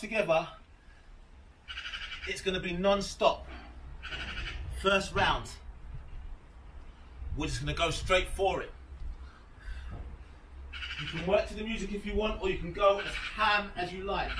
together, it's going to be non-stop. First round, we're just going to go straight for it. You can work to the music if you want, or you can go as ham as you like.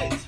Right.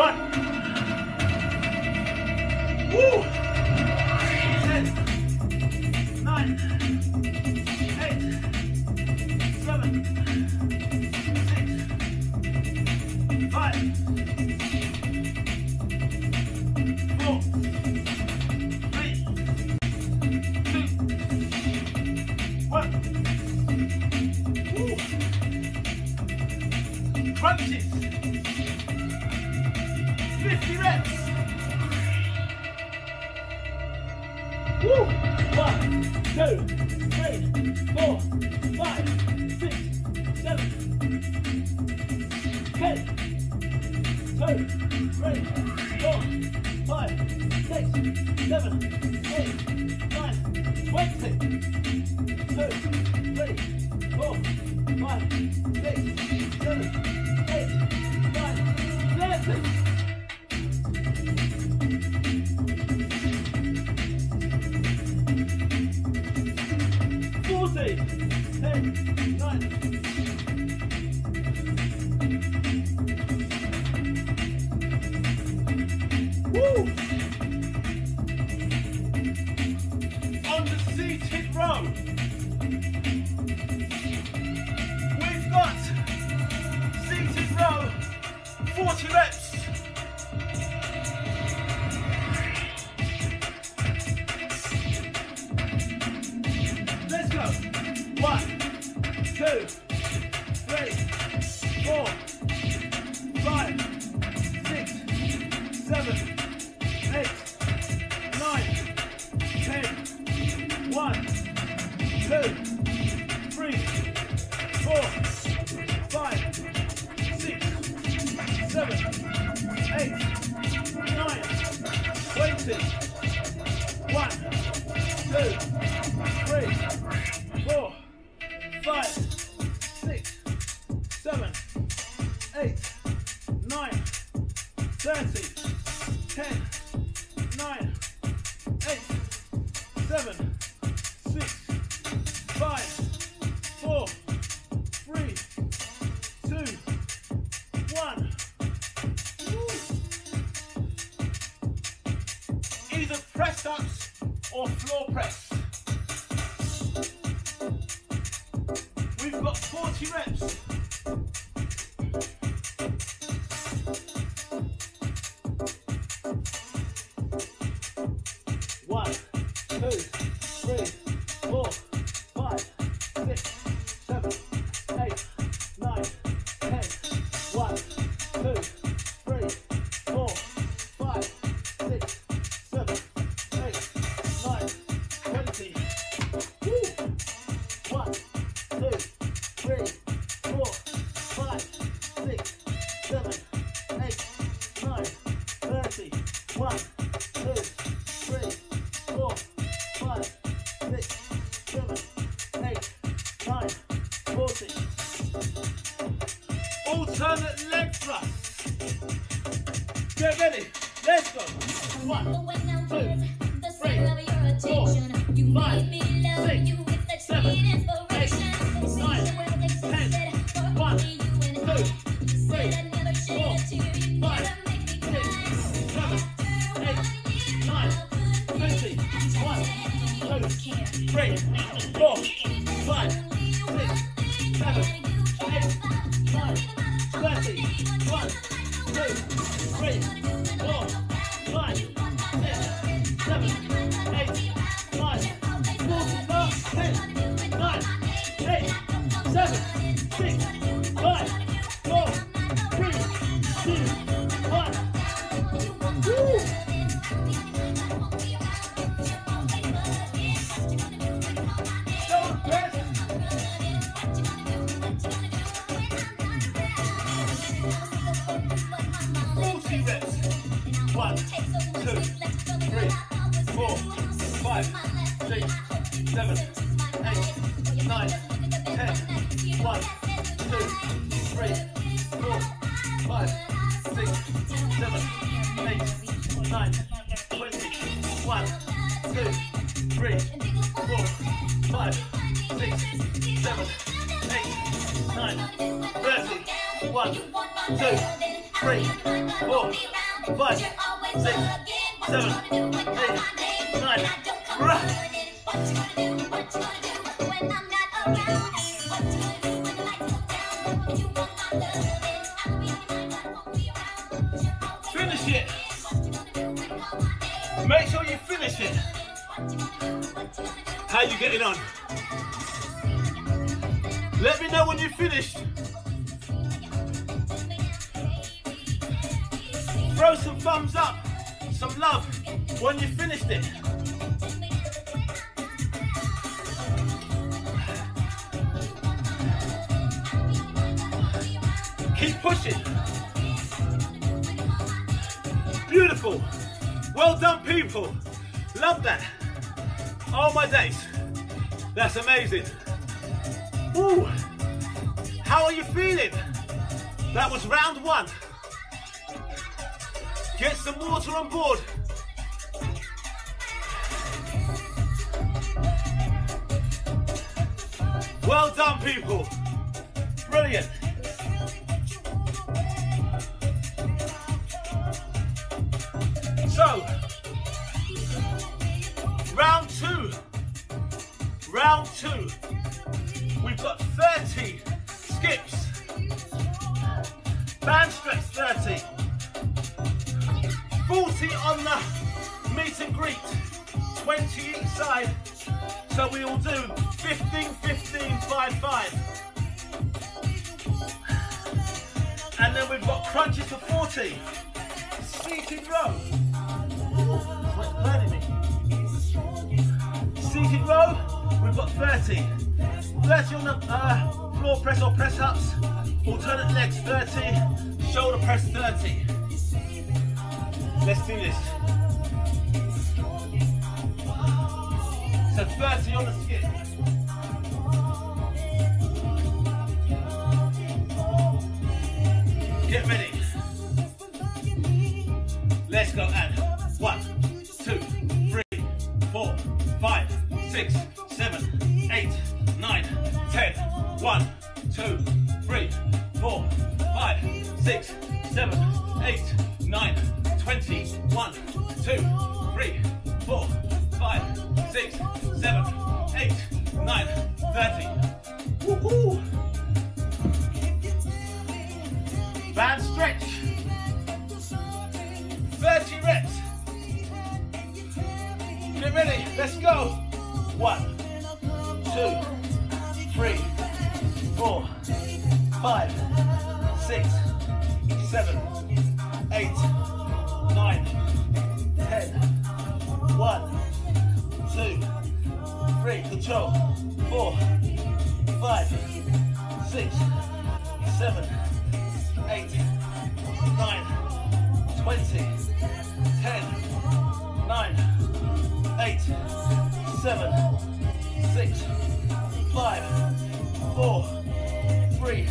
But woo. Ten, nine, eight, seven, six, five, four, three, two, one. Woo. Crunches. Thank you. seven, eight, nine, twenty. fun. Finish it. Make sure you finish it. How you getting on? Let me know when you've finished. Throw some thumbs up, some love when you finished it. Keep pushing. Beautiful. Well done, people. Love that. Oh my days. That's amazing. Woo. How are you feeling? That was round one. Get some water on board. Well done, people. Brilliant. Seated row, we've got 30. 30 on the uh, floor press or press ups. Alternate legs 30. Shoulder press 30. Let's do this. So 30 on the skip. Get ready. Let's go and six, seven, eight, nine, ten. One, two, three, four, five, six, seven, eight, nine, twenty. One, two, three, four, five, six, seven, eight, nine, thirty. Woohoo! Band stretch. 30 reps. Get ready, let's go. One, two, three, four, five, six, seven, eight, nine, ten. One, two, three, control. Four, five, six, seven, eight, nine, twenty, ten, nine, eight, seven, six, five, four, three,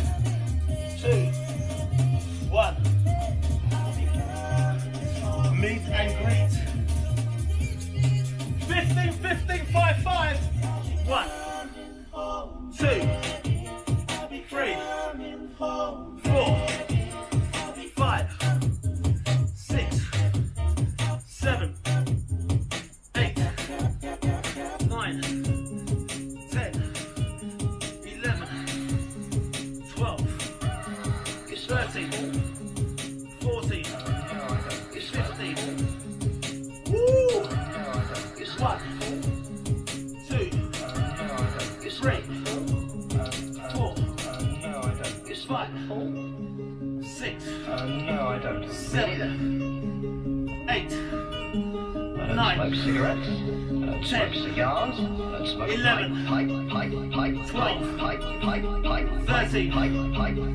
13, 14,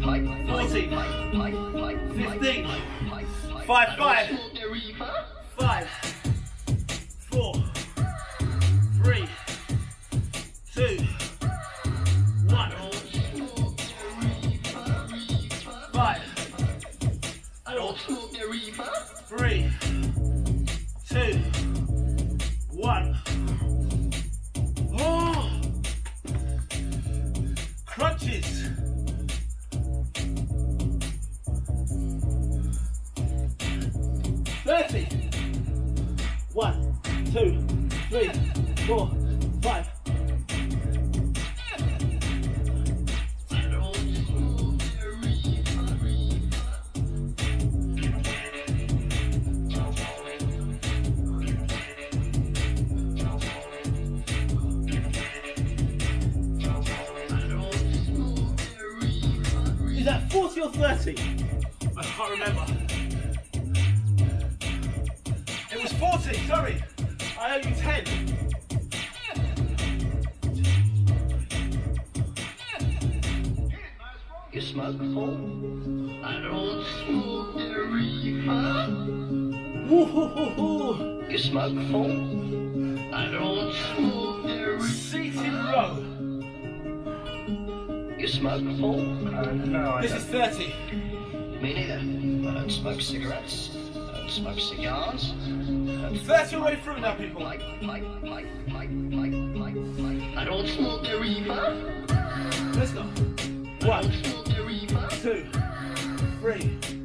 15, 5, 5. Reefer. Woo-hoo-hoo-hoo. You smoke full. I don't smoke the reefer. Seated row. You smoke full. Uh, no, I This is 30. Me neither. I don't smoke cigarettes. I don't smoke cigars. 30 way through now, people. Pipe, pipe, pipe, pipe, pipe, pipe, pipe. I don't smoke the reefer. Let's go. I One, don't smoke the reefer. two, three, I don't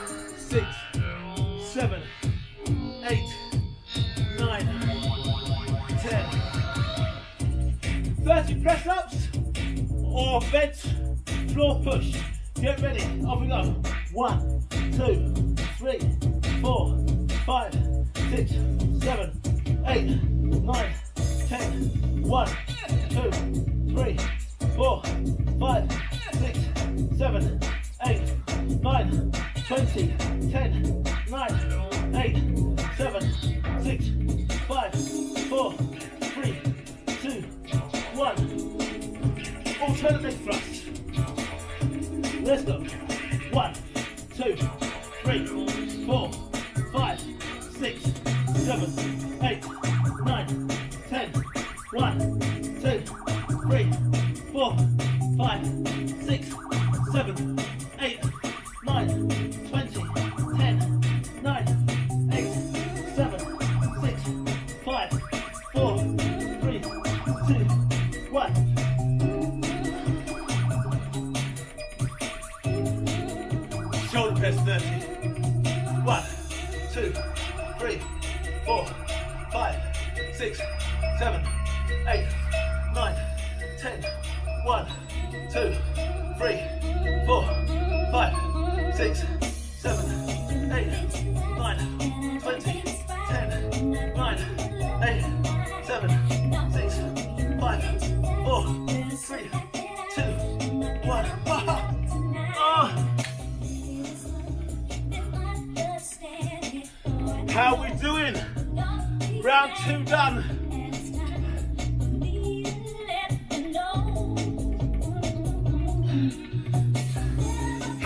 seven, eight, nine, ten. 30 press ups or bench floor push. Get ready. Off we go. One, two, three, four, five, six, seven, eight, nine, ten. One, two, three, four, five, six, seven, eight, nine, twenty, ten,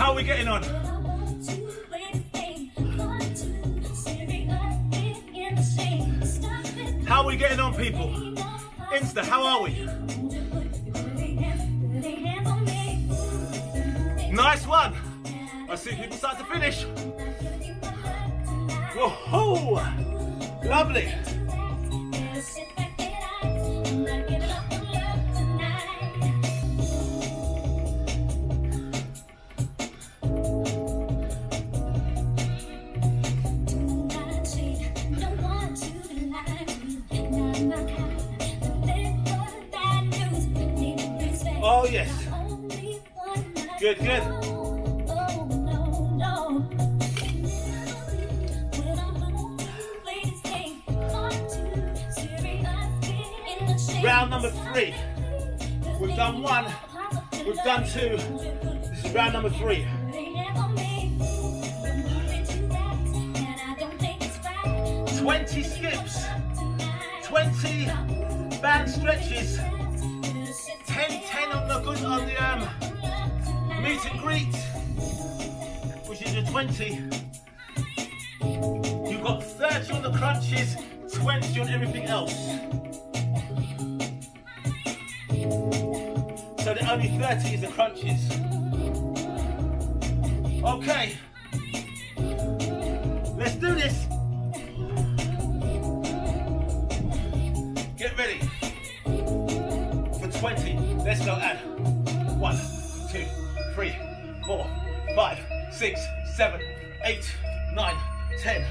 How are we getting on? How are we getting on, people? Insta, how are we? Nice one. I see people start to finish. Whoa, lovely. This is round number three. Twenty skips. Twenty band stretches. 10, 10 on the good on the um, meet and greet, which is your 20. You've got 30 on the crunches, 20 on everything else. So the only 30 is the crunches. Okay. Let's do this. Get ready. For 20. Let's go and one, two, three, four, five, six, seven, eight, nine, ten.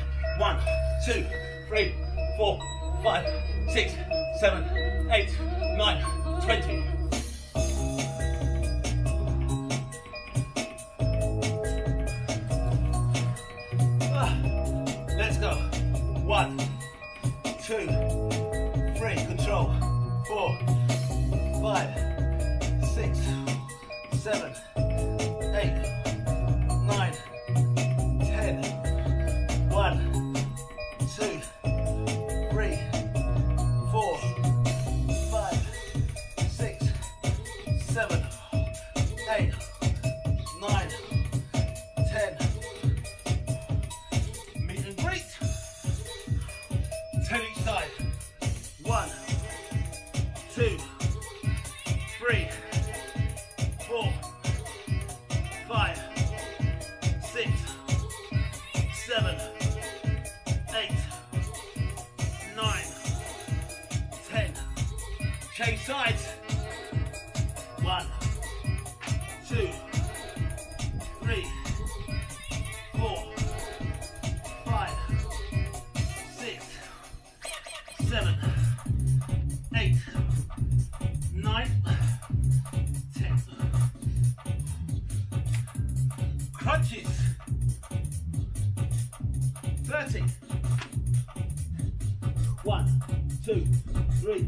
Three,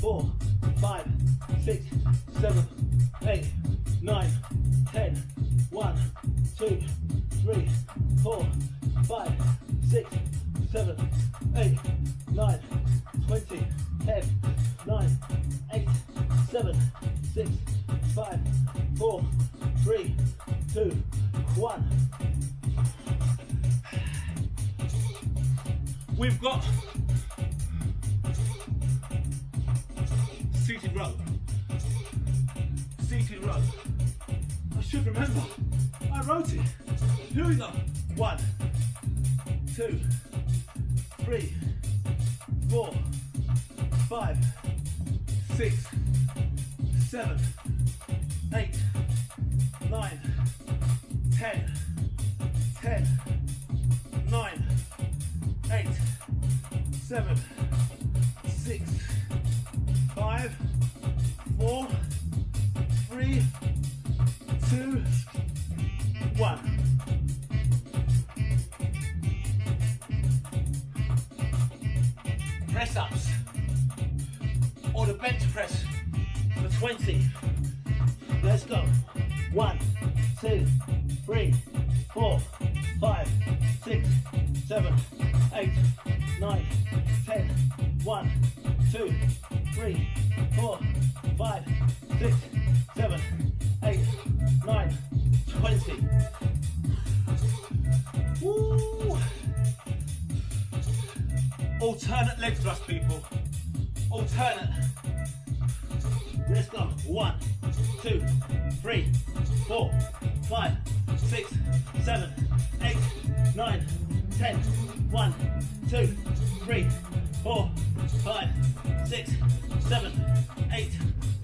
four, seated row. Seated row. I should remember. I wrote it. Here we go. One, two, three, four, five, six, seven, eight, nine, ten, ten, nine, eight, seven, six, five, four, three, two, one. Press ups or the bench press for 20. Let's go. One, two, three, four, five, six, seven, eight, nine, ten. One, two, three, four, five, six, seven, eight, nine, twenty. Woo! Alternate leg thrust, people. Alternate. Let's go. One, two, three, four, five, six, seven, eight, nine, ten. One, two, three, four, five, six, seven, eight,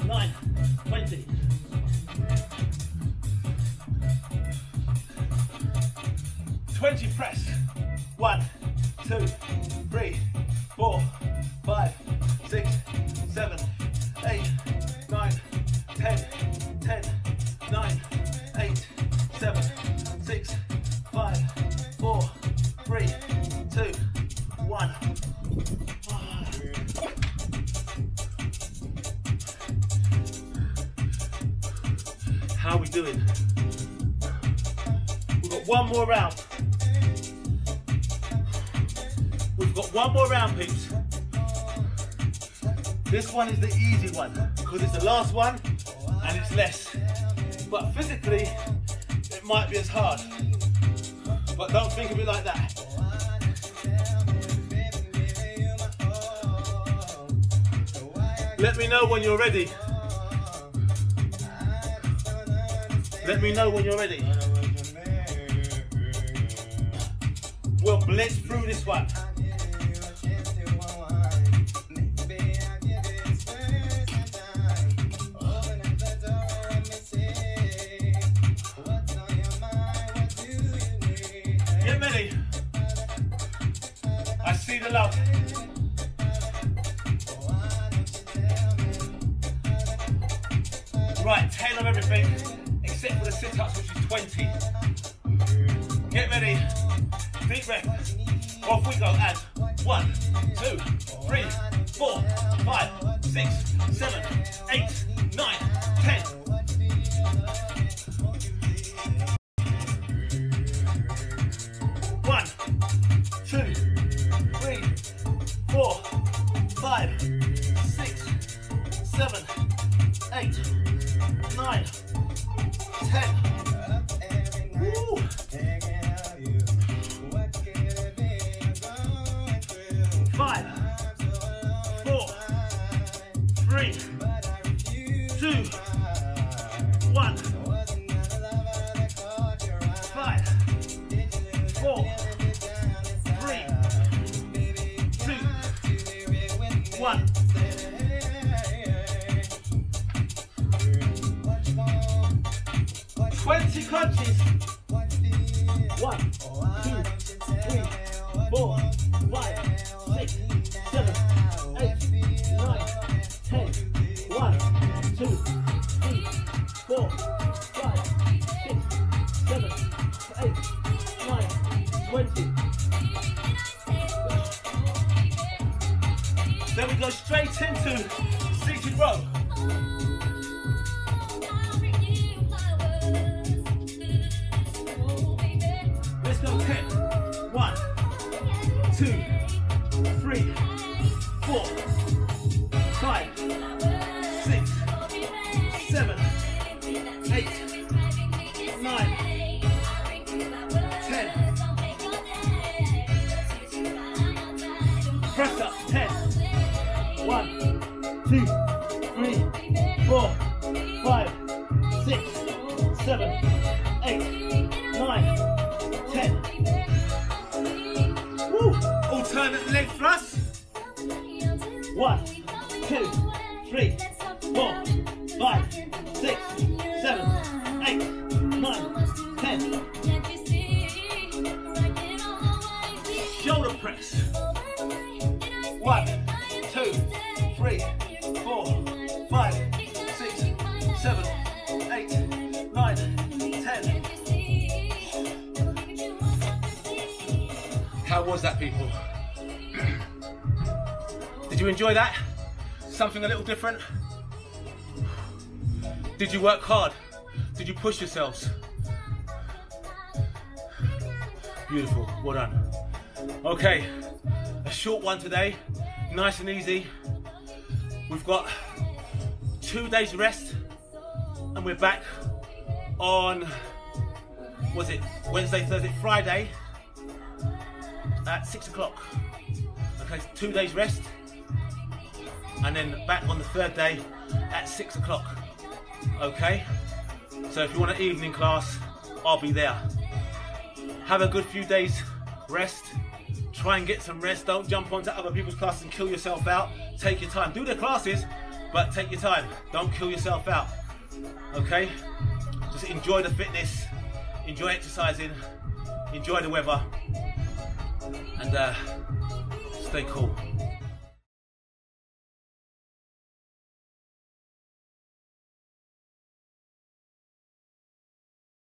nine, twenty. Twenty press. One, two, three, four, five, six, seven, How are we doing? We've got one more round. We've got one more round, peeps. This one is the easy one because it's the last one and it's less. but physically, it might be as hard. But don't think of it like that. Let me know when you're ready. Let me know when you're ready. We'll blitz through this one. Get ready. I see the love. Right, 10 of everything, except for the sit-ups, which is 20. Get ready. Deep breath. Off we go. And one, two, three, four, five, six, seven, eight, nine, ten. One, two, three, four, five, six, seven, eight, nine, 10. Twenty Something a little different? Did you work hard? Did you push yourselves? Beautiful, well done. Okay, a short one today, nice and easy. We've got two days rest and we're back on, was it Wednesday, Thursday, Friday at six o'clock. Okay, two days rest and then back on the third day at six o'clock. Okay, so if you want an evening class, I'll be there. Have a good few days rest. Try and get some rest. Don't jump onto other people's classes and kill yourself out. Take your time. Do the classes, but take your time. Don't kill yourself out. Okay? Just enjoy the fitness, enjoy exercising, enjoy the weather, and uh, stay cool.